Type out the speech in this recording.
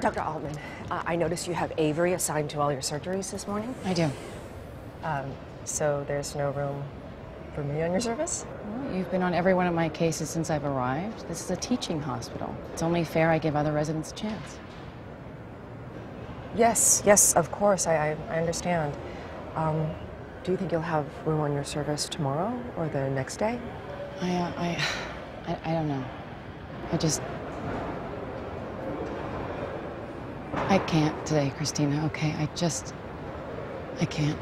Dr. Altman, uh, I noticed you have Avery assigned to all your surgeries this morning. I do. Um, so there's no room for me on your service? Well, you've been on every one of my cases since I've arrived. This is a teaching hospital. It's only fair I give other residents a chance. Yes, yes, of course. I, I, I understand. Um, do you think you'll have room on your service tomorrow or the next day? I, uh, I, I, I don't know. I just. I can't today, Cristina, okay? I just. I can't.